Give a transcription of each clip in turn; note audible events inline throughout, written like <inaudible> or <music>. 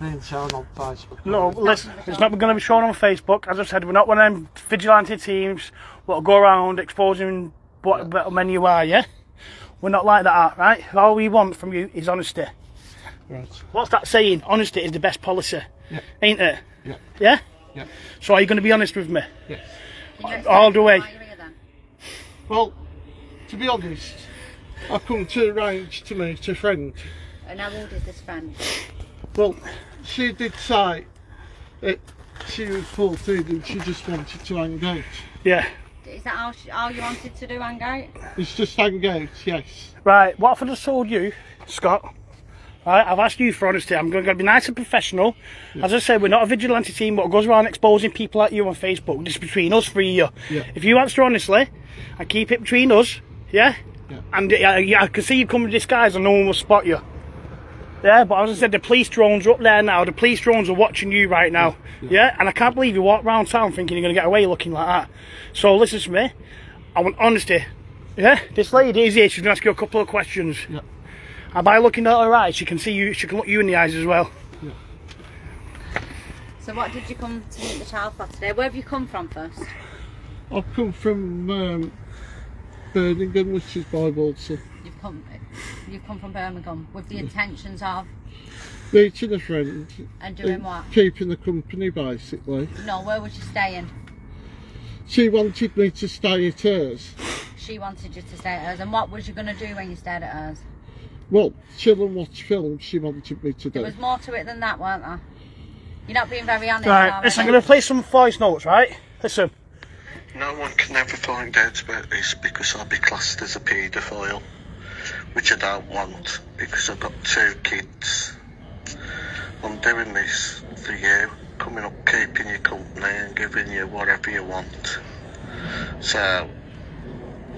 being shown on Facebook. No, listen, it's not going to be shown on Facebook. As I said, we're not one of them vigilante teams that'll go around exposing what better men you are, yeah? We're not like that, right? All we want from you is honesty. Right. What's that saying? Honesty is the best policy, Yeah. ain't it? Yeah. Yeah? Yeah. So are you going to be honest with me? Yes. All the way. Why are you here then? Well, to be honest, I've come to arrange to meet a friend. And how old is this friend? Well, she did say that she was 14 and she just wanted to hang out. Yeah. Is that all, she, all you wanted to do, hang out? It's just hang out, yes. Right, what if I just told you, Scott? Right, I've asked you for honesty. I'm going to be nice and professional. As I said, we're not a vigilante team, but it goes around exposing people like you on Facebook. Just between us three, you. Yeah. If you answer honestly and keep it between us, yeah. Yeah. And yeah, I can see you come in disguise and no one will spot you. Yeah, but as I said, the police drones are up there now. The police drones are watching you right now. Yeah, and I can't believe you walk around town thinking you're going to get away looking like that. So listen to me. I want honesty. Yeah, this lady is here. She's going to ask you a couple of questions. Yeah. And by looking at her eyes, she can see you. She can look you in the eyes as well. Yeah. So what did you come to meet the child for today? Where have you come from first? I've come from um, Birmingham, which is by Walsall. You've come you've come from Birmingham with the intentions of Meeting a friend. and doing and what? Keeping the company, basically. No, where was you staying? She wanted me to stay at hers. She wanted you to stay at hers. And what was you going to do when you stayed at hers? Well, chill and watch films she wanted me to do There was more to it than that, weren't there? You're not being very honest. Right, are listen, I'm going to play some voice notes, right? Listen. No one can ever find out about this because I'll be classed as a paedophile, which I don't want because I've got two kids. I'm doing this for you, coming up, keeping you company and giving you whatever you want. So,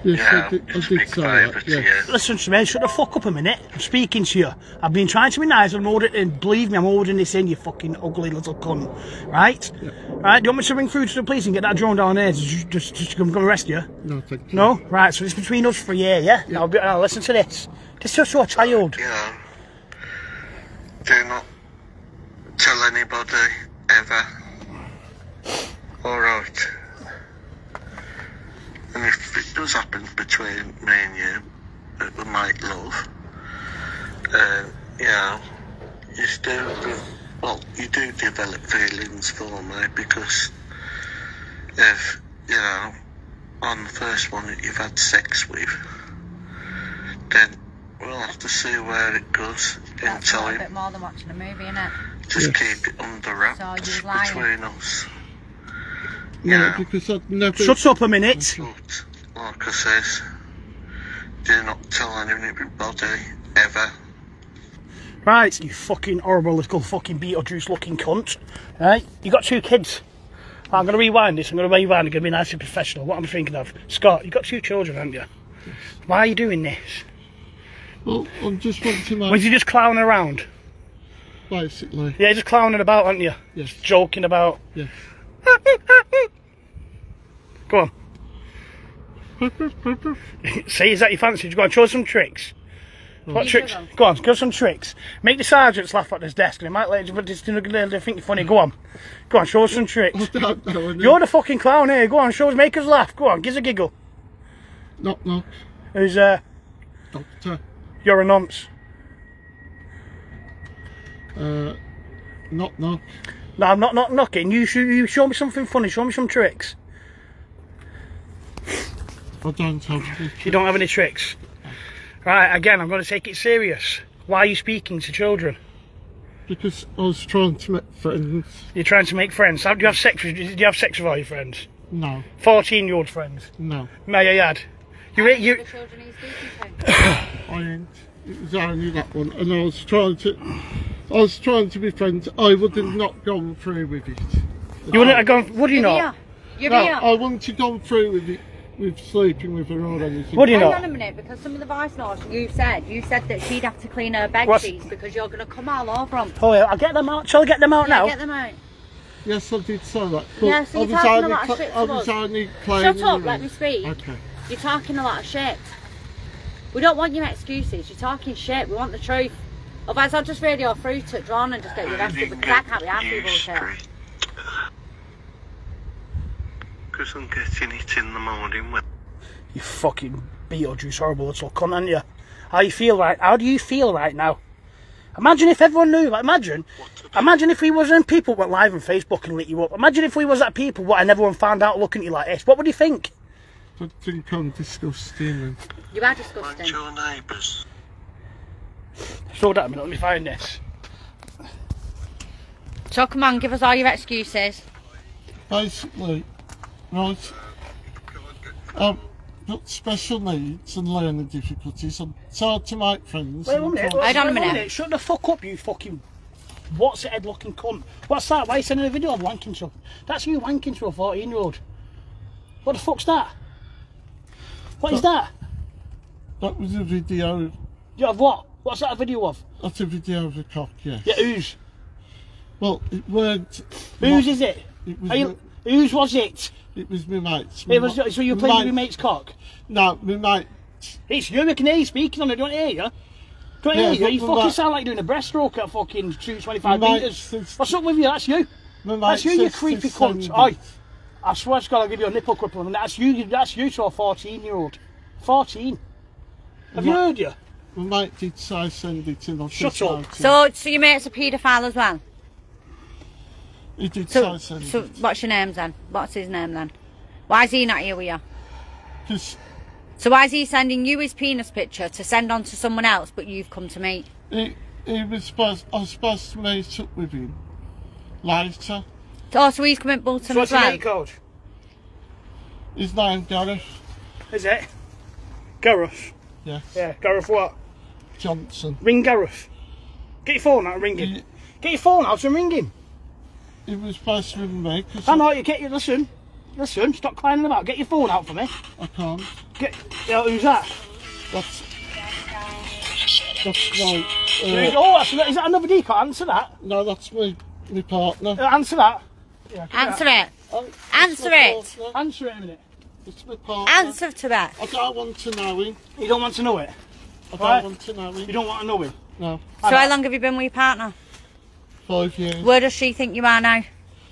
Yes, yeah, I did, I it's did say that. Yes. Listen to me, shut the fuck up a minute. I'm speaking to you. I've been trying to be nice I'm ordering, and believe me, I'm ordering this in, you fucking ugly little cunt. Right? Right, do you want me to ring through to the police and get that drone down there to just, just, just come, come arrest you? No, thank you. No? Right, so it's between us for a year, yeah? Now, be- now listen to this. This is just your child. You know, do not tell anybody ever. Alright. And if it does happen between me and you, that we might love, uh, you know, you still, well, you do develop feelings for me because if, you know, on the first one that you've had sex with, then we'll have to see where it goes in That's not a bit more than watching a movie, innit? Just keep it under wraps So between us. No, Yeah. because I'd never. Shut up a minute. But, like I says, do not tell anybody ever. Right, you fucking horrible little fucking Beetlejuice looking cunt. Right? You got two kids. I'm going to rewind this. I'm going to rewind. I'm going to be nice and professional. What I'm thinking of. Scott, you've got two children, haven't you? Why are you doing this? Well, I'm just wanting to Was you just clowning around? basically. Yeah, just clowning about, aren't you? Yes. Just joking about. Yes. <laughs> Go on. See, is that your fancy? You go on, show us some tricks. What You tricks? show. Go on, give us some tricks. Make the sergeants laugh at this desk, and it might let you, but it's- they think you're funny. Go on, go on, show us some tricks. I <laughs> don't know. any- You're the fucking clown here. Go on, show us, make us laugh. Go on, give us a giggle. Knock, knock. Who's uh, Doctor. you're a nonce. Uh, knock, knock. No, I'm not not knocking. You show you show me something funny. Show me some tricks. I don't have any. You don't have any tricks. Right, again, I'm going to take it serious. Why are you speaking to children? Because I was trying to make friends. You're trying to make friends. Do you have sex with? Do you have sex with all your friends? No, Fourteen-year-old friends. no. May I add? You The you children he's speaking to. <coughs> I ain't. It was only that one. And I was trying to. I was trying to be friends. I would have not gone through with it. you wouldn't have gone. Would you You're not? here. You're No, here. I wouldn't have gone through with it, with sleeping with her or anything. Would you Hang not? on a minute, because some of the vice notes you said, you said that she'd have to clean her bed What's- sheets because you're going to come all over them. Oh, yeah, I'll get them out. Shall I get them out Yeah, now? get them out. Yes, I did say that. But Yeah, so you're was talking a lot of shit I to was us. only cleaning Shut up, the let room. me speak. Okay. You're talking a lot of shit. We don't want your excuses. You're talking shit. We want the truth. Otherwise, I'll just radio through to John and just get you arrested because I can't be happy New bullshit. Because I'm getting it in the morning when You fucking Beetlejuice horrible little cunt, aren't you? How you feel right? How do you feel right now? Imagine if everyone knew. Like, imagine, imagine if we wasn't people went live on Facebook and lit you up. Imagine if we was that people what and everyone found out looking at you like this. What would you think? I think I'm disgusting. And You are Mind disgusting. your neighbours. Slow down a minute. Let me find this. So come on, give us all your excuses. basically, right, um, got special needs and learning difficulties and it's hard to make friends. Wait and one minute. talk- Hold on a wait one minute. Shut the fuck up, you fucking. What's it head looking cunt? What's that? Why are you sending a video of wanking stuff? That's you wanking to a 14 year old. What the fuck's that? What is that? That was a video, You have what? What's that a video of? that's a video of a cock, yes. Yeah, whose? Well, it weren't. Whose is it? It was, Are you, whose was it? My, it was my mate's. It was so you were playing with my mate's cock. No, my mate. It's you. I can hear you speaking on it. Don't hear you. Don't Yeah, hear you. but You my fucking mate- sound like doing a breaststroke at fucking two twenty five meters. What's up with you? That's you. My That's you. You creepy cunt. send Oi. I swear to God, I'll give you a nipple crippling. And that's you. That's you to a fourteen year old. Fourteen. Have you heard you? My mate did say send it and I Shut said up. no to him. So, so your mate's a paedophile as well? He did So, say send so what's your name then? What's his name then? Why is he not here with you? Because So why is he sending you his penis picture to send on to someone else, but you've come to me? he, he was supposed, I was supposed to meet up with him later. Oh, so he's coming to Bolton So as what's your well? mate called? His name Gareth, Is it? Gareth. yes, Yeah, Gareth what? Johnson. Ring Gareth. Get your phone out and ring him. He, Get your phone out and ring him. He was supposed to ring me because I know you get you. Listen, listen. Stop clowning about. Get your phone out for me. I can't. Get. Yeah, who's that? That's that's my uh, oh, that's, is that another decoy? Answer that. no, that's my my partner. Uh, answer that. Yeah, give Answer that. it. Oh, Answer it. partner. Answer it in a minute. It's my partner. Answer to that. I don't want to know him. You don't want to know it. I don't Right. want to know him. You don't want to know him. No, So how long have you been with your partner? Five years. Where does she think you are now?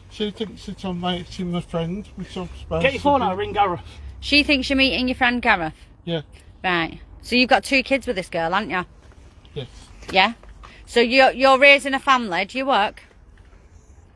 She thinks that I'm mating my friend, which I'm supposed Get your phone out. Ring Gareth. She thinks you're meeting your friend Gareth. Yeah, Right. So you've got two kids with this girl, haven't you? yes, Yeah. So you're you're raising a family. Do you work?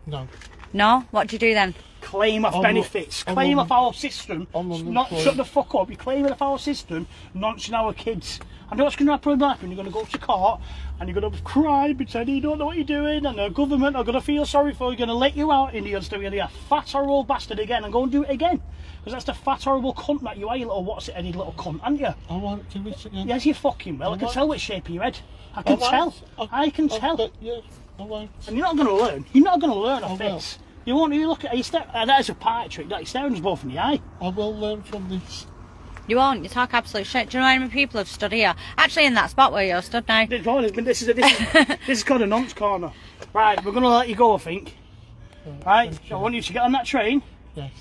no. No. What do you do then? Claim off I'm benefits. I'm claim off our system. Not shut the fuck up. You're claiming off our system, nonching our kids. I know what's going to happen happen. You're going to go to court and you're going to cry, pretend you don't know what you're doing, and the government are going to feel sorry for you, going to let you out, and you're still going to be a fat horrible bastard again and go and do it again. Because that's the fat horrible cunt that you are, you little what's it, any little cunt, aren't you? I won't do it again. Yes, you fucking will. I can won't. tell which shape of your head. I I can won't. tell. I can I tell. bet you. I. And you're not going to learn. You're not going to learn off I this. You won't. You look at. You stare, uh, that is a party trick. That you're staring us both in the eye. I will learn from this. You won't. You talk absolute shit. Do you know how many people have stood here? Actually, in that spot where you're stood now. This corner's this is a, this is <laughs> this is called a nonce corner. Right, we're going to let you go. I think. Right. So I want you to get on that train. Yes.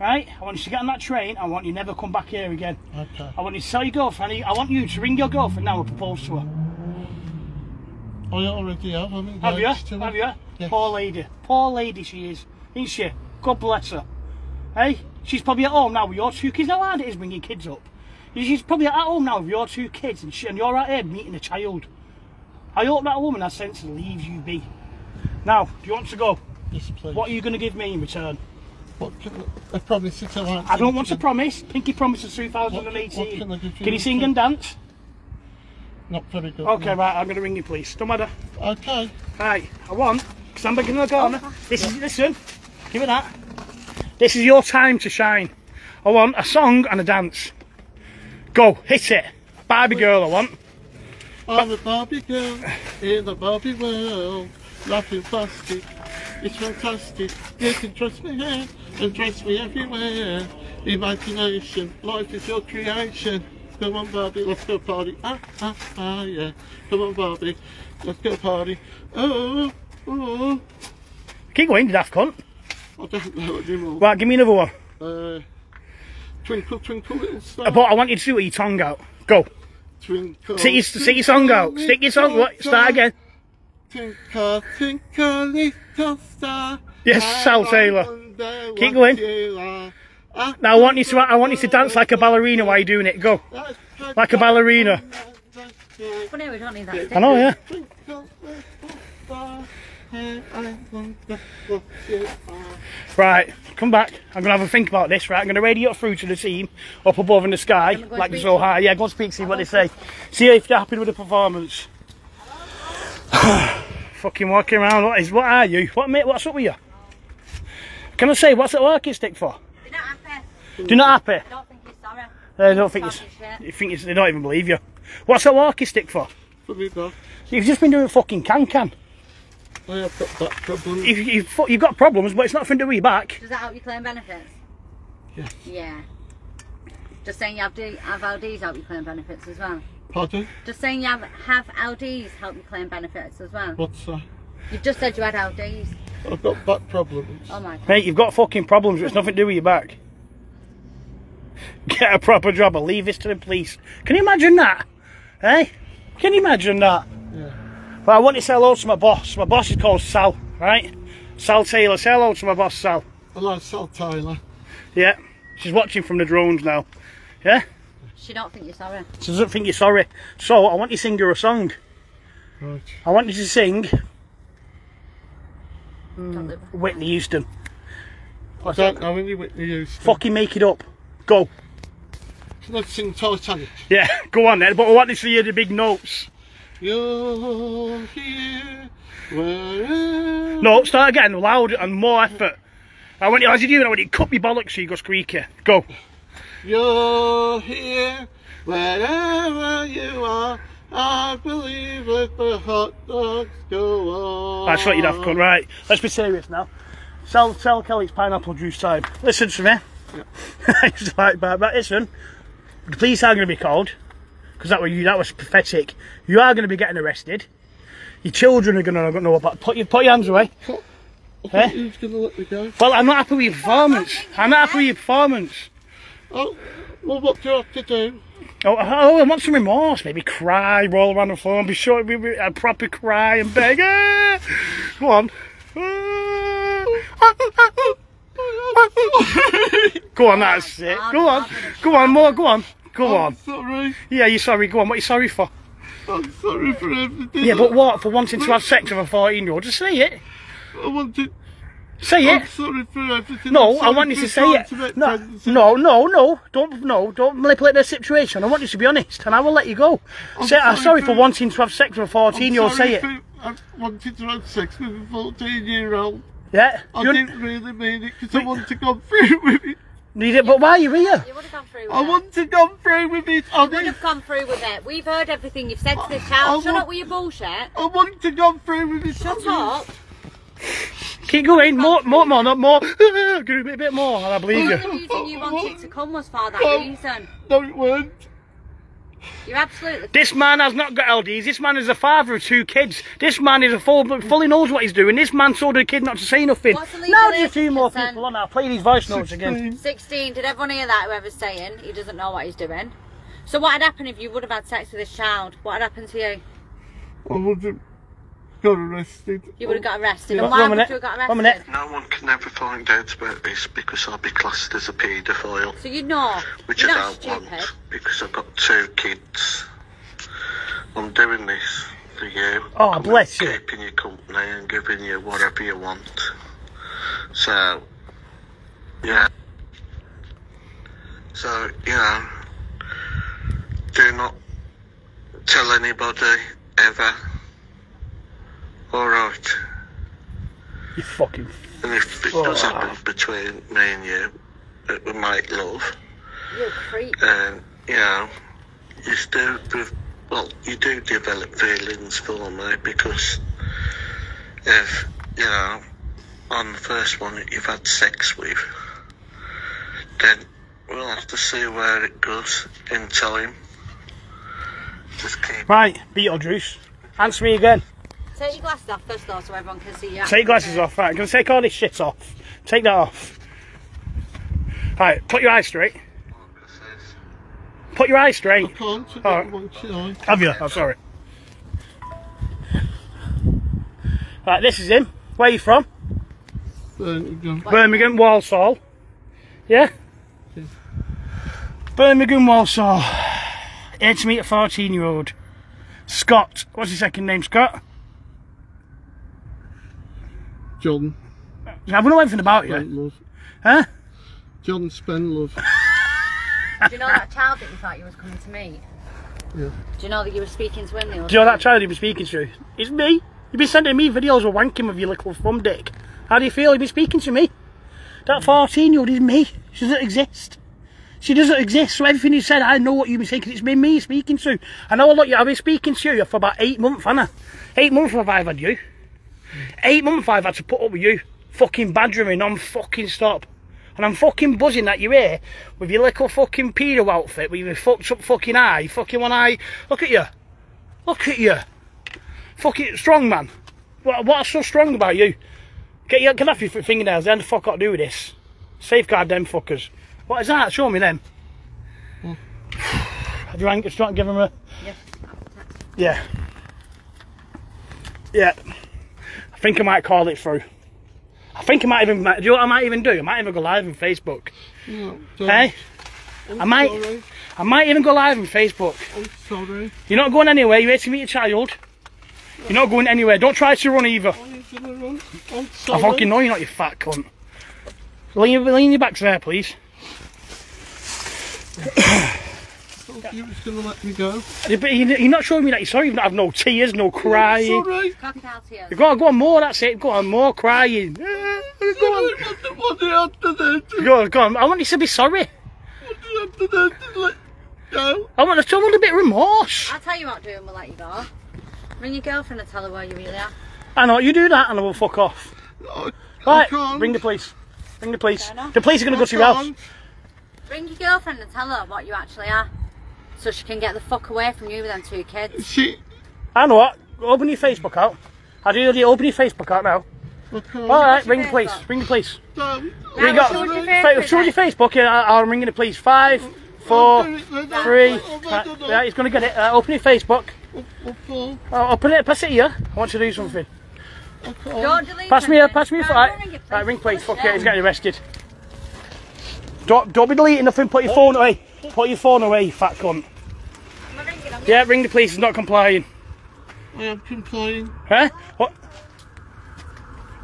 Right. I want you to get on that train. I want you never come back here again. Okay. I want you to tell your girlfriend. I want you to ring your girlfriend now and propose to her. I already have. I'm Have you? to Have her. you? Yes. Poor lady. Poor lady she is. Isn't she? God bless her. Hey? She's probably at home now with your two kids. How hard it is bringing kids up. She's probably at home now with your two kids and, she, and you're out here meeting a child. I hope that woman has sense and leaves you be. Now, do you want to go? Yes, please. What are you going to give me in return? What can I promise that I. I don't want it to again. promise. Pinky promises 2018. What- what can I give you Can you sing return? and dance? Not very good. Okay, no. right, I'm going to ring you, please. Don't matter. Okay. Right, I want, because I'm back in the corner. This is, listen, give it that. This is your time to shine. I want a song and a dance. Go, hit it. Barbie girl, I want. I'm a Barbie girl in the Barbie world. Laughing plastic. It's fantastic. You can trust me here and trust me everywhere. Imagination, life is your creation. Come on, Barbie, let's go party. Ah, ah, ah, yeah. Come on, Barbie, let's go party. Oh, oh. Keep going, you daft cunt. I don't know anymore. Right, give me another one. Uh, twinkle, twinkle, little star. But I want you to do it with your tongue out. Go. Twinkle. Stick your, stick your song out. Stick your song. What? Start again. Twinkle, twinkle, little star. Yes, Sal Taylor. Keep going. you are. I Now I want you to I want you to dance like a ballerina while you're doing it. Go. Like a ballerina. Funny, we don't need that. I know, yeah. Twinkle, little star, how I wonder what you are. Right, come back. I'm gonna have a think about this. Right, I'm gonna radio it through to the team up above in the sky, Can we like so high. Yeah, go and speak, see what they say. See if they're happy with the performance. <sighs> Fucking walking around. What is? What are you? What mate? What's up with you? Can I say what's that walking stick for? You're not happy. Do you not happy? I don't think you're sorry. Uh, they don't think it's. You think it's, they don't even believe you. What's that walking stick for? For me, dog. You've just been doing fucking can can. I have got that problem. You've, you've, you've got problems, but it's nothing to do with your back. Does that help you claim benefits? Yeah. Yeah. Just saying you have, D, have LDs help you claim benefits as well. Pardon? Just saying you have, have LDs help you claim benefits as well. What's that? You've just said you had LDs. I've got back problems. Oh my god. Mate, you've got fucking problems, but it's nothing to do with your back. Get a proper job or leave this to the police. Can you imagine that? Eh? Can you imagine that? Yeah. But I want to say hello to my boss. My boss is called Sal, right? Sal Taylor. Say hello to my boss, Sal. Hello, Sal Taylor. Yeah. She's watching from the drones now. Yeah? She don't think you're sorry. She doesn't think you're sorry. So I want you to sing her a song. Right. I want you to sing Don't Whitney Houston. I don't know any Whitney Houston. Fucking make it up. Go. Can I sing Titanic? Yeah, <laughs> go on then. But I want to see the big notes. You're here. No, start again, louder and more effort. I want you, as you do, I want you to cut me bollocks so you go squeaky. Go. You're here, wherever you are. I believe that the hot dogs go on. That's what you'd have cut, right. Let's be serious now. Sell, sell Kelly's pineapple juice time. Listen to me. <laughs> it's like. But listen, the police are going to be called because that was you. That was pathetic. You are going to be getting arrested. Your children are going to know about. Put your put your hands away. Eh? thought going to let me go. Well, I'm not happy with your performance. I'm not happy with your performance. Oh, well, what do you have to do? Oh, oh, I want some remorse. Maybe cry, roll around the floor, be sure be, be, a proper cry and beg. Ah! Go on. <laughs> Go on, that's it. Go on. Go on, more, go on. Go I'm on. sorry. Yeah, you're sorry. Go on. What are you sorry for? I'm sorry for everything. Yeah, but what? For wanting to have sex with a 14 year old? Just say it. I wanted. Say it. I'm sorry for everything. No, I'm I sorry want you to say it. No, no, no, no. Don't, no, don't manipulate the situation. I want you to be honest, and I will let you go. Say, I'm sorry sorry for- for wanting to have sex with a 14 year old. I'm Say it. I wanted to have sex with a 14 year old. Yeah. I didn't really mean it because I wanted to go <laughs> through with it. Need it, but why are you here? You would have gone through with I it. want to go through with it. I You would have gone through with it. We've heard everything you've said to this child. Shut up with your bullshit. I want to go through with it. Shut up. Keep going. More, more, more, not more. <laughs> Give me a bit more, and I believe you. The you. reason you wanted to come was for that reason. No, it weren't. You're absolutely. This man has not got LDs. This man is a father of two kids. This man is a full, fully knows what he's doing. This man told the kid not to say nothing. What's the legal Now there's a few more consent? people on. I'll play these voice notes again. 16. 16. Did everyone hear that? Whoever's saying he doesn't know what he's doing. So what had happened if you would have had sex with this child? What had happened to you? I would have got arrested. You would have got arrested. One- And why would minute, you have got one arrested? minute. No one can ever find out about this because I'll be classed as a paedophile, So you know. which You're I not don't stupid. want because I've got two kids. I'm doing this for you. Oh, I'm bless you. Keeping you company and giving you whatever you want. So, yeah. So, you know, do not tell anybody ever. Alright. You fucking. And if it does Oh. happen between me and you, that we might love, You're a creep. and you know, you still, well, you do develop feelings for me because if, you know, on the first one that you've had sex with, then we'll have to see where it goes in time. Just keep Right, Beetlejuice. Answer me again. Take your glasses off first though so everyone can see you. Take your glasses off. Right, I'm going to take all this shit off. Take that off. Right, put your eyes straight. Put your eyes straight. can't. I Alright. don't want you know. Have you? I'm sorry. Right, this is him. Where are you from? Birmingham. Birmingham, Walsall. Yeah? Birmingham, Walsall. Here to meet a 14 year old. Scott. What's his second name, Scott? John I don't know anything about you. Spenlove. Huh? John Spenlove. Do you know that child that you thought you was coming to meet? Yeah. Do you know that you were speaking to him the other Do you know that day? child you've been speaking to? It's me. You've been sending me videos of wanking with your little thumb dick. How do you feel? You've been speaking to me. That 14 year old is me. She doesn't exist. She doesn't exist. So everything you said, I know what you've been saying 'cause it's been me speaking to. I know look, I've been speaking to you for about eight months, Anna. Eight months have I had you. Eight months I've had to put up with you. Fucking badgering me non-fucking stop. And I'm fucking buzzing that you're here with your little fucking pedo outfit with your fucked up fucking eye. Fucking one eye. Look at you. Look at you. Fucking strong man. What, what's so strong about you? Get your, get off your fingernails. then the fuck got to do with this. Safeguard them fuckers. What is that? Show me them. <sighs> Have you rang, give them a... Yes. Yeah. Yeah. I think I might call it through. I think I might even... Do you know what I might even do? I might even go live on Facebook. No. Hey? I'm I might- Sorry. I might even go live on Facebook. I'm sorry. You're not going anywhere. You're here to meet your child. You're not going anywhere. Don't try to run either. Run. I fucking know you're not, you fat cunt. Lean your, lean your back there, please. <clears throat> thought you was gonna let me go. Yeah, But you- you're not showing me that you're sorry. You've not have no tears, no crying. Sorry. Crocodile tears. You go on, go on, more. That's it. Go on, more crying. Go on, What, what do you have to do? go on, go on. I want you to be sorry. What do you have to do to let go? I want, I want a little bit of remorse. I'll tell you what, doing. We'll let you go. Ring your girlfriend and tell her where you really are. I know you do that, and I will fuck off. I, Right, I can't. ring the police. Ring the police. The police are going to go to your house. can't. Ring your girlfriend and tell her what you actually are. So she can get the fuck away from you with them two kids. She. I know what. Open your Facebook out. I do the open your Facebook out now. I can't. All right, ring the police. Ring the police. Don't. We Right, got. show us your Facebook your. Facebook. Yeah, I- I'm ringing the police. Five, four, three. four, I'll do it then. three. I'll do Right, it then. yeah, he's going to get it. Uh, open your Facebook. I'll fall. I'll, I'll put it. Pass it here. I want you to do something. I can't. Don't delete Pass me. anything. A, pass me. A, Right, right, ring it, right, ring police. Fuck it yeah, he's getting arrested. Don't don't be deleting nothing. Put your phone away. Put your phone away, you fat cunt. I'm ringing him. Yeah, ring the police. He's not complying. I am complying. Huh? What?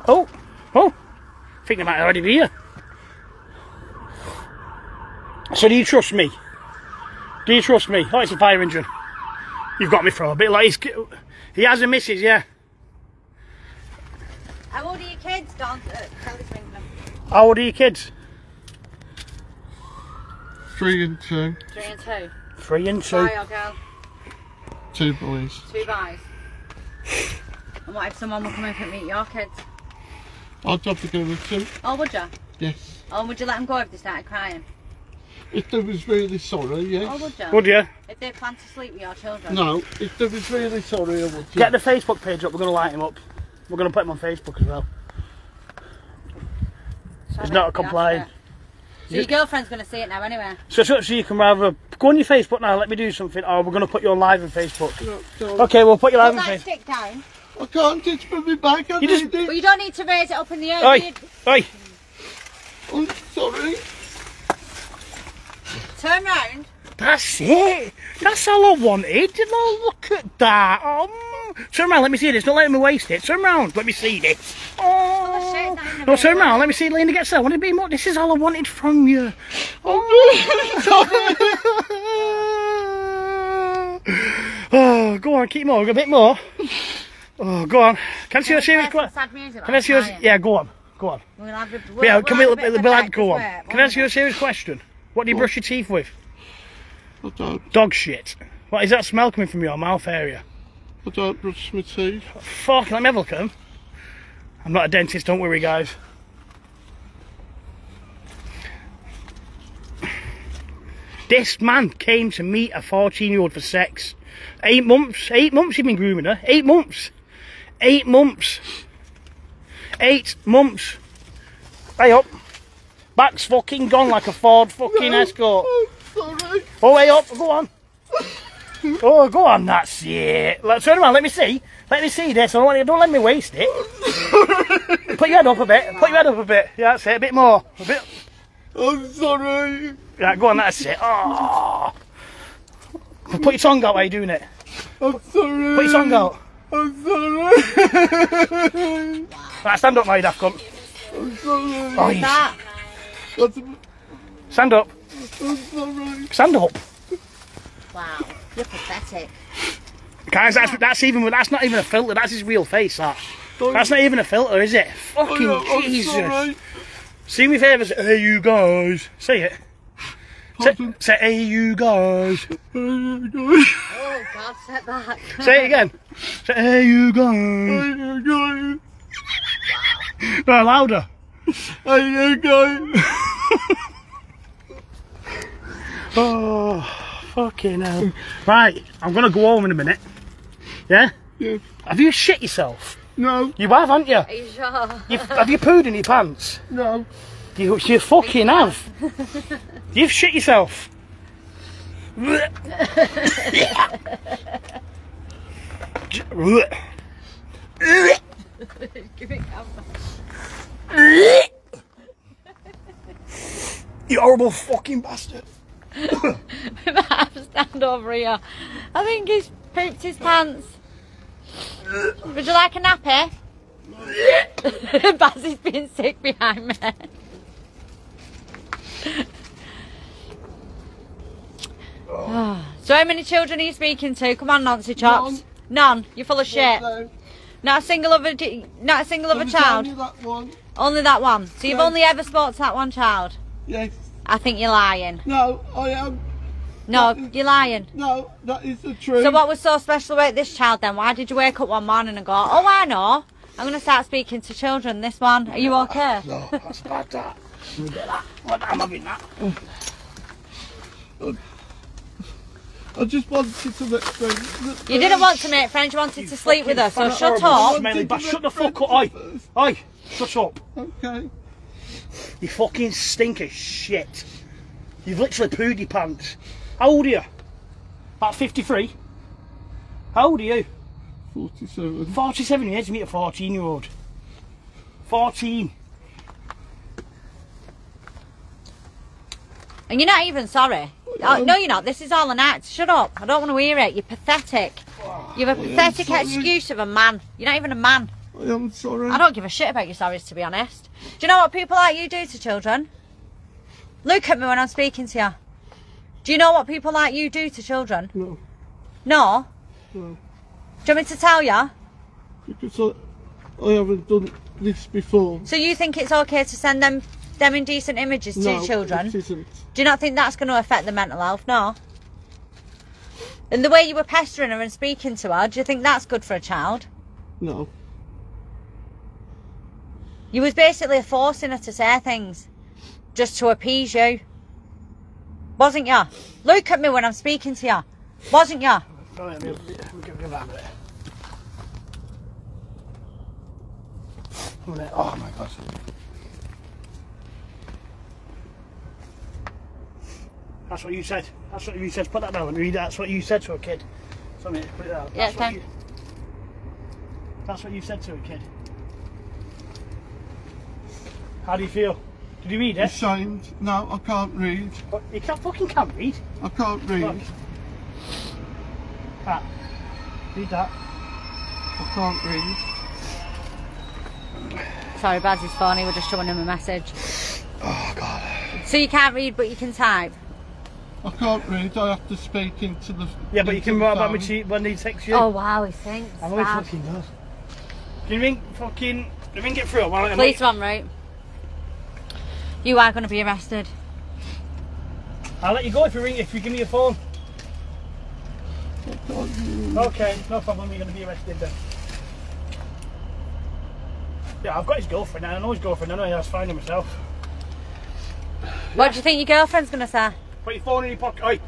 Oh, oh. I think they might already be here. So do you trust me? Do you trust me? Oh, it's a fire engine. You've got me for a bit like he's, he has a missus, yeah. How old are your kids? Don't uh, tell us ringing them. How old are your kids? Three and two. Three and two. Three and two. Boy or girl? Two boys. Two boys. And what if someone would come in and meet your kids? I'd have to go with them. Oh, oh, would you? Yes. Or would you let them go if they started crying? If they was really sorry, yes. Oh, would you? Would you? If they plan to sleep with your children? No, if they was really sorry, I would. Get the Facebook page up. We're going to light him up. We're going to put him on Facebook as well. Sorry, He's not a complying. have to. So your girlfriend's going to see it now anyway. So, so, so you can rather go on your Facebook now, let me do something, or we're going to put you on live on Facebook. No, don't. Okay, we'll put you live Put on that Facebook. stick down. I can't, it's for me back, I You just- need But it. you don't need to raise it up in the air. Oi, You oi. I'm sorry. turn round. That's it. That's all I wanted. Oh, look at that. Oh, mm. turn around. Let me see this. Don't let me waste it. Turn around. Let me see this. Oh, shit, Oh. that ain't No, a turn around. Let me see Lena gets there. I want to be more. This is all I wanted from you. Oh, <laughs> oh go on. Keep more. A bit more. Oh, go on. Can I see your serious Play some question? sad music Can I see your... Yeah, go on. Go on. We'll have a, we'll, Yeah, we'll can we... a bit of a go on. well, Can I won't ask you a serious question? What do you brush your teeth with? I don't, Dog shit. What is that smell coming from your mouth area? I don't brush my teeth. Fuck, let me have a look at 'em. I'm not a dentist, don't worry, guys. This man came to meet a 14 year old for sex. Eight months, eight months he'd been grooming her. Eight months. Eight months. Eight months. Hey up. Back's fucking gone like a Ford fucking Escort. I'm sorry. Oh, way up, go on. <laughs> Oh, go on, that's it. Let, turn around, let me see. Let me see this. I don't, want you, don't let me waste it. <laughs> Put your head up a bit. Put your head up a bit. Yeah, that's it. A bit more. A bit. I'm sorry. Yeah, go on, that's it. Oh. Put your tongue out while you're doing it. I'm sorry. Put your tongue out. I'm sorry. <laughs> Right, stand up now, you daft cunt. I'm sorry. Oh, you- That. That's, stand up. I'm sorry. Stand up. Wow. You're pathetic. Guys, that's, that's even that's not even a filter. That's his real face. That. That's not even a filter, is it? Oh, Fucking Oh, I'm Jesus. sorry. See me favours. Hey, you guys. Say it. Say, say, hey, you guys. Oh, God, step back. Say it again. Say, hey, you guys. Hey, guys. No, louder. Hey, you guys. <laughs> Oh, fucking hell. Right, I'm gonna go home in a minute. Yeah? Yeah. Have you shit yourself? No, You have, haven't you? Are you sure? You've, have you pooed in your pants? no. You, you fucking have. You've shit yourself. Give it camera. You horrible fucking bastard. Stand over here. I think he's pooped his pants. Would you like a nappy? <laughs> Bazzy's being sick behind me. so how many children are you speaking to? Come on, Nancy Chops. None. You're full of shit. No. Not a single other, not a single other was only child. that one. Only that one. So you've only ever spoke to that one child. Yes. I think you're lying. No, I am. No, you're lying. No, that is the truth. So what was so special about this child then? Why did you wake up one morning and go, oh, I know, I'm going to start speaking to children, this one. Are you okay? No, that's bad that. Let me get that. What, I'm having that. I just wanted to make friends. You didn't want to make friends, you wanted to sleep with us, so shut up. Smelly bastard. Shut the fuck up. Oi. Oi. Shut up. Okay. You fucking stink of shit. You've literally pooed your pants. How old are you? About 53? How old are you? 47. 47 years to meet a 14 year old. 14. And you're not even sorry. Oh, no, you're not. This is all an act. Shut up. I don't want to hear it. You're pathetic. You've a pathetic excuse of a man. You're not even a man. I am sorry. I don't give a shit about your sorries, to be honest. Do you know what people like you do to children? Look at me when I'm speaking to you. Do you know what people like you do to children? No, No? no. Do you want me to tell you? Because I, I haven't done this before. So you think it's okay to send them them indecent images to no, children? it isn't. Do you not think that's going to affect their mental health? No. And the way you were pestering her and speaking to her, do you think that's good for a child? No. You was basically forcing her to say things just to appease you. Wasn't you? Look at me when I'm speaking to you. Wasn't you? Right, we'll- we'll give- give that a minute. Oh my god. That's what you said. That's what you said. Put that down and read it. That's what you said to a kid. So, mate, put it down. Yeah, That's what you- That's what you said to a kid. How do you feel? Did you read it? Ashamed. No, I can't read. But You can't fucking can't read. I can't read. Look. Pat, read that. I can't read. Sorry, Baz is funny. We're just showing him a message. Oh god. So you can't read, but you can type. I can't read. I have to speak into the. Yeah, but you can write about me phone. cheat when he texts you. Oh wow, he thinks. I know he fucking does. Can you ring fucking can you ring it through? While Police van route. You are going to be arrested. I'll let you go if you ring if you give me your phone. I can't read. Okay, no problem, you're gonna be arrested then. Yeah, I've got his girlfriend and I know his girlfriend, I know that's finding myself. What do you think your girlfriend's going to say? Put your phone in your pocket. Oi!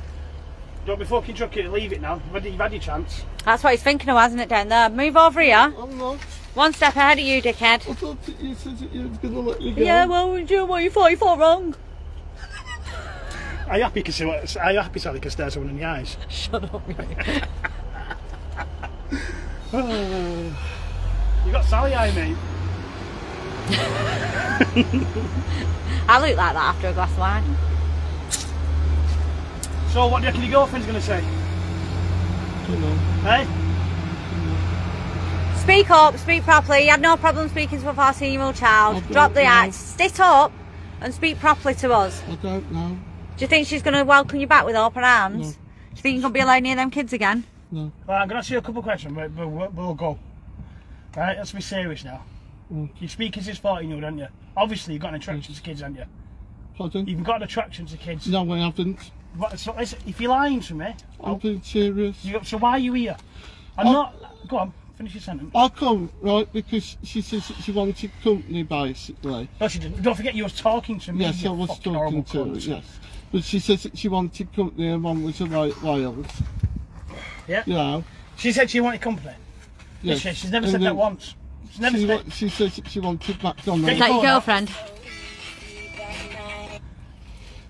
Don't be fucking chucking it, leave it now. You've had, you've had your chance. That's what he's thinking of, hasn't it, down there? Move over here. I'm not. One step ahead of you, dickhead. I thought you said you was going to let me go. Yeah, well, you know what you thought you thought wrong. Are you happy, cause, are you happy Sally can stare someone in the eyes? <laughs> Shut up. <sighs> You got Sally eye, mate. <laughs> I look like that after a glass of wine. So what do you reckon your girlfriend's going to say? Don't know. Hey? Eh? Speak up, speak properly. You had no problem speaking to a 14 year old child. I Drop the know. act, sit up and speak properly to us. I don't know. Do you think she's going to welcome you back with open arms? No. Do you think you're going to be allowed near them kids again? No. Right, I'm going to ask you a couple of questions, but but we'll, we'll go. Right, let's be serious now. Mm. You speak as this 14 year old, don't you? Obviously, you've got an attraction to kids, haven't you? Pardon? You've got an attraction to kids. No, I haven't. What, so listen, if you're lying to me, I'm being serious. you, so why are you here? I'm Oh. not. Go on, finish your sentence. I come, right, because she says that she wanted company, basically. No, she didn't. Don't forget you was talking to me. Yes, I was talking to her, yes. But she says that she wanted company and one was away at Wales. Yeah. You know? She said she wanted company. Yes. She, she's never And said that once. She's never She, said. wa- she says that she wanted McDonald's. Is that your girlfriend?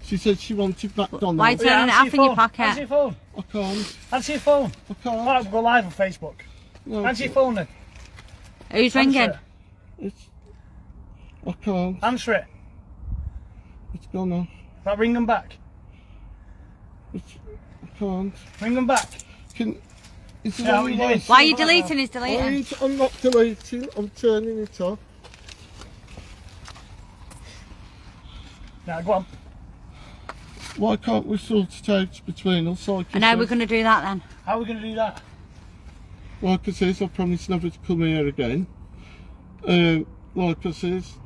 She said she wanted McDonald's. Why do you- Turning it off in your phone. pocket. Answer your phone. I can't. Answer your phone. I can't. Alright, we'll go live on Facebook. No, Answer your phone then. Who's Answer ringing? it. It's, I can't. Answer it. It's gone off. Right, ring them back. It's, I can't. Ring them back. Can, is Yeah, any what are you? Why are you deleting his deleting? I'm not deleting. I'm turning it off. Now go on. Why can't we sort it out between us? Like And how we're going to do that then? How are we going to do that? Like I says, I promise never to come here again. Um, like I says,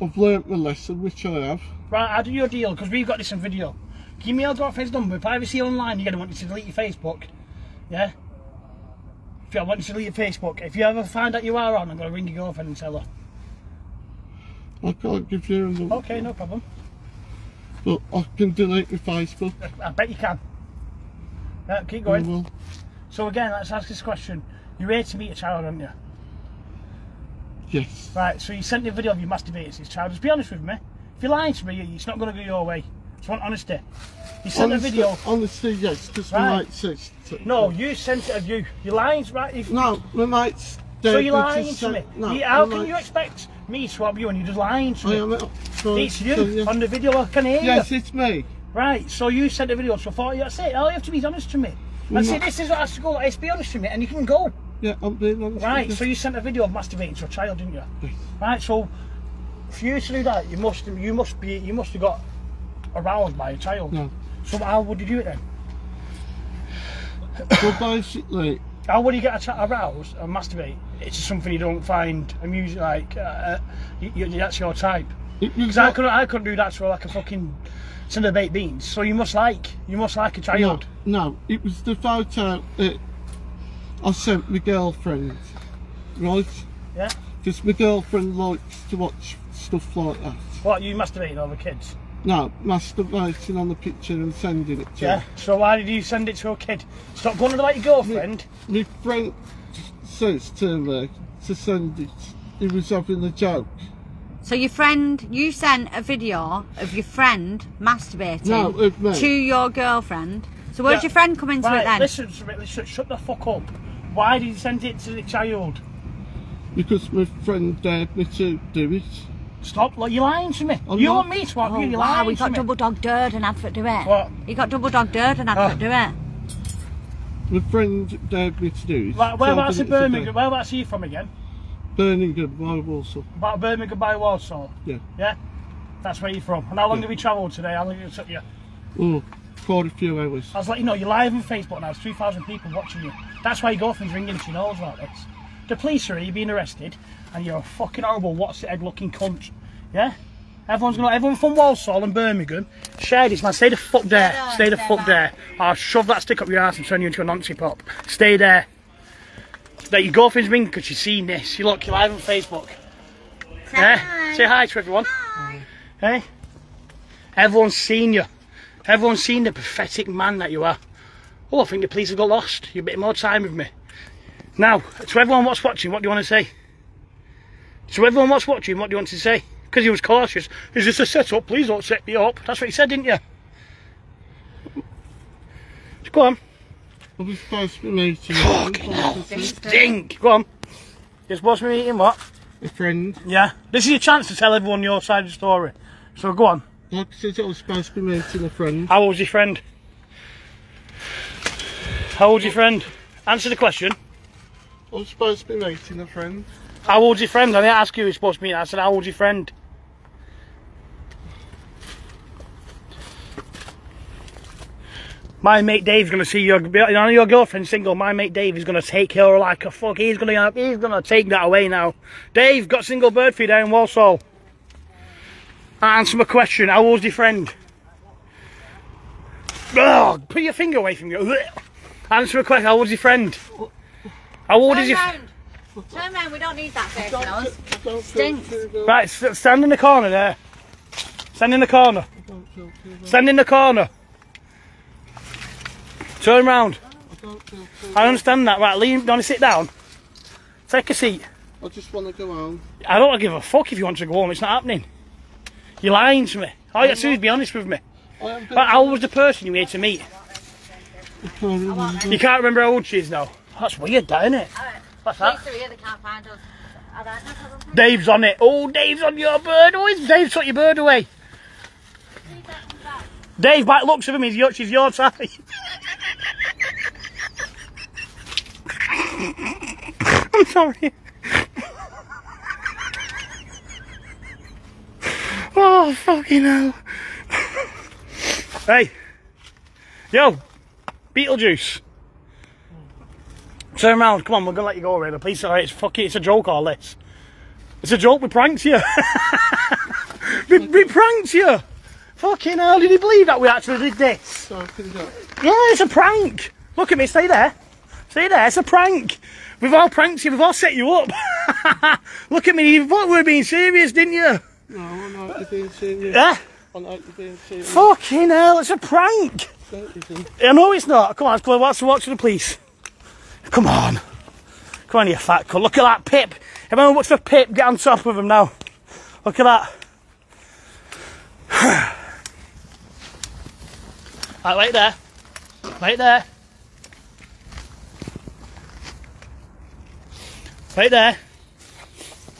I've learnt my lesson, which I have. Right, I'll do your deal because we've got this on video. Give me your girlfriend's number. If I ever see you online, you're going to want you to delete your Facebook. Yeah? If I want you to delete your Facebook, if you ever find out you are on, I'm going to ring your girlfriend and tell her. I can't give you a number, Okay, no problem. but I can delete my Facebook. <laughs> I bet you can. Yeah, keep going. So again, let's ask this question. You're here to meet a child, aren't you? Yes. Right, so you sent me a video of you masturbating to this child. Just be honest with me. If you're lying to me, it's not going to go your way. Just want honesty. You sent Honestly, a video. honestly, yes, because Right. my mate says. No, you sent it of you. You're lying, right? No, my mate's so you're lying to me. No, You- how can you expect me to have you and you're just lying to I me? am not trying It's you tell you. on the video. I can hear Yes, you. it's me. Right, so you sent a video. So I thought, that's it. All you have to be is honest to me. And see, this is what has to go. Let's be honest to me, and you can go. Yeah, I'm. Right, so you. sent a video of masturbating to a child, didn't you? Yes. Right, so for you to do that, you must you must be you must have got aroused by a child. No. So how would you do it then? Well, basically, How would you get a aroused and masturbate? It's just something you don't find amusing, like uh, uh, you, you, that's your type. Because I couldn't, I couldn't do that to like a fucking tin of baked beans. So you must like, you must like a child. no, it was the photo that I sent my girlfriend, right? Yeah. Because my girlfriend likes to watch stuff like that. What you masturbating on the kids? No, masturbating on the picture and sending it to Yeah. her. So why did you send it to a kid? Stop going on about your girlfriend. My friend says to me to send it. He was having a joke. So your friend, you sent a video of your friend masturbating No, of to your girlfriend. So where'd Yeah. your friend come into Right, it then? listen to me. Listen, shut the fuck up. Why did you send it to the child? Because my friend dared me to do it. Stop! Like you're lying to me. I'm you not. want me to have Oh, you? You're wow, lying we to got double dog dirt and advert do it. What? You got double dog dirt and advert Oh. do it. My friend dared me to do it. Right, whereabouts So in did it today. Birmingham? Whereabouts are you from again? Birmingham, by Walsall. About Birmingham by Walsall. Yeah. Yeah? That's where you're from. And how long Yeah. have you travelled today? How long have it took you? Oh, quite a few hours. I was like, you know, you're live on Facebook now. There's 2,000 people watching you. That's why girlfriend's ringing. She knows about this. The police are here, you're being arrested, and you're a fucking horrible, what's the head looking cunt. Yeah? Everyone's gonna, everyone from Walsall and Birmingham, share this, man. Stay the fuck there. Stay the fuck there. I'll shove that stick up your ass and turn you into a Nancy pop. Stay there. That your girlfriend's ringing because she's seen this. You look, you're live on Facebook. Yeah? Say hi to everyone. Hey? Everyone's seen you. Everyone's seen the pathetic man that you are. Oh, I think the police have got lost. You're a bit more time with me. Now, to everyone what's watching, what do you want to say? To everyone what's watching, what do you want to say? Because he was cautious. Is this a setup? Please don't set me up. That's what he said, didn't you? Go on. Are we supposed to be meeting Fucking hell. Stink. Go on. You're supposed to be eating what? A friend. Yeah. This is your chance to tell everyone your side of the story. So go on. Like I said, I was supposed to be meeting a friend. How old's your friend? How old's your friend? Answer the question. I'm supposed to be meeting a friend. How old's your friend? I didn't ask you who you're supposed to meet. I said, how old's your friend? My mate Dave's gonna see your, you know, your girlfriend's single. My mate Dave is gonna take her like a fuck. He's gonna, he's gonna take that away now. Dave got single bird for you down in Walsall. Answer my question. How old's your friend? Ugh, put your finger away from you. Ugh. Answer my question. How old's your friend? How old is Turn your? round. Turn round, we don't need that face Don't, us. Stinks. feel too well. Right, stand in the corner there. Stand in the corner. I don't feel too well. Stand in the corner. Turn round. I don't feel too I well. understand that. Right, lean. Want to sit down? Take a seat. I just want to go home. I don't give a fuck if you want to go home. It's not happening. You're lying to me. All you got to do is be honest with me. I am Right, how was the person you were here to meet? You can't remember how old she is now. That's weird, that, isn't it? What's that? are here, they can't find us. I don't know, probably. Dave's on it. Oh, Dave's on your bird. Oh, he's- Dave took your bird away. Dave, by the looks of him, he's your, she's your type. <laughs> I'm sorry. <laughs> oh, fucking hell. <laughs> hey. Yo, Beetlejuice. Turn around, come on, we're gonna let you go already. Please, alright, it's fucking, it's a joke all this. It's a joke, we pranked you. <laughs> we, we pranked you. Fucking hell, did you believe that we actually did this? So I can go. Yeah, it's a prank. Look at me, stay there. Stay there, it's a prank. We've all pranked you, we've all set you up. <laughs> Look at me, you thought we were being serious, didn't you? No, I like you being serious. Yeah? I like you being serious. Fucking hell, it's a prank. No, it isn't. I know it's not. Come on, let's go watch the watch the police. Come on. Come on, you fat cunt. Look at that pip. Everyone watch the pip. Get on top of him now. Look at that. <sighs> right, wait there. Wait there. Wait there.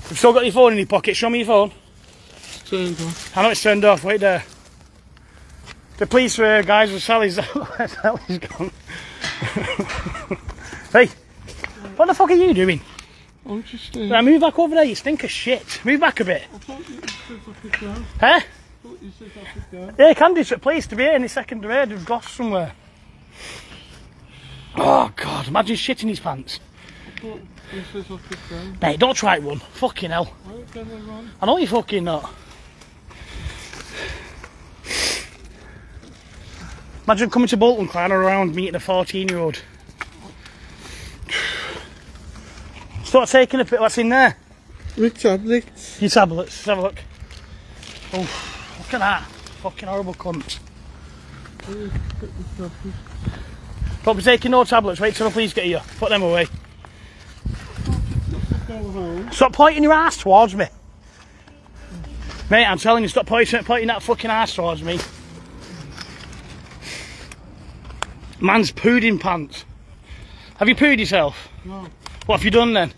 You've still got your phone in your pocket. Show me your phone. Turned off. I know it's turned off. Wait there. The police were guys with Sally's. <laughs> Sally's gone. hey, what the fuck are you doing? I'm just. Uh, Now move back over there. You stink of shit. Move back a bit. I thought you said I could go. I Huh? thought you said I could go. Yeah, you can do it. Please to be here any second. There, there's gloss somewhere. Oh God! Imagine shitting his pants. I thought you said I could go. Mate, don't try it run. Fucking hell. I run. I know you fucking not. Imagine coming to Bolton, climbing around, meeting a 14 year old. Start taking a bit. What's in there? Tablets. Your tablets. Let's have a look. Oh, look at that. Fucking horrible cunt. Don't be taking no tablets. Wait till the police get here. Put them away. Stop pointing your ass towards me. Mate, I'm telling you, stop pointing, pointing that fucking ass towards me. Man's pooed in pants. Have you pooed yourself? No. What have you done then?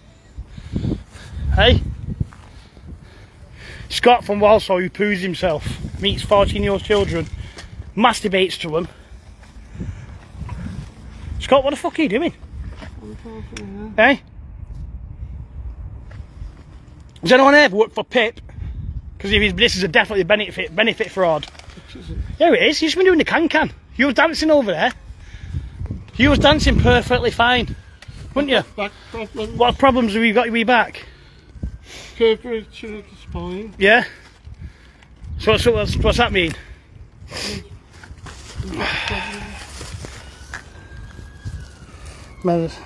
Hey? Scott from Walsall who poos himself, meets 14 year old children, masturbates to them. Scott, what the fuck are you doing? I'm talking here. Hey? Does anyone ever work for Pip? Because if this is a definitely benefit benefit fraud. It? Yeah, it is. He's been doing the can can. You was dancing over there. You was dancing perfectly fine, wouldn't you? Back problem. What problems have you got with your back? Curvature of the spine. Yeah. So, so what's, what's that mean? Menace.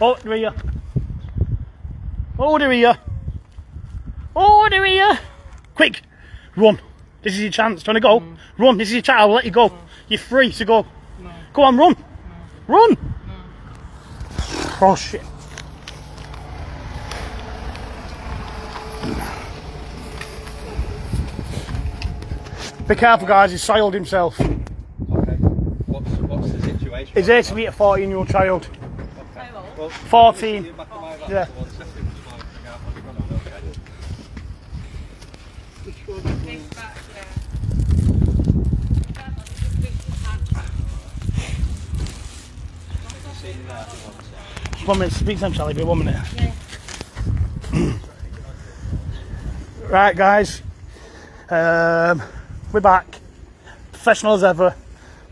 Oh, there you. Oh, there you. Oh, there you. Quick, run. This is your chance. Do you want to go? Mm. Run. This is your chance. I'll let you go. Mm. You're free to go. Go on, run. Run. Oh shit. Be careful, guys. He's soiled himself. Okay. What's what's the situation? Is there to meet a 14 year old child? 14. Yeah. One minute, speak them, Charlie, be one minute. <clears throat> right, guys. Um, we're back. Professional as ever.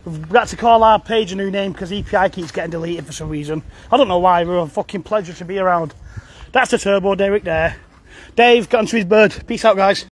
We've got to call our page a new name because EPI keeps getting deleted for some reason. I don't know why. We're a fucking pleasure to be around. That's the turbo Derek there. Dave, got onto his bird. Peace out, guys.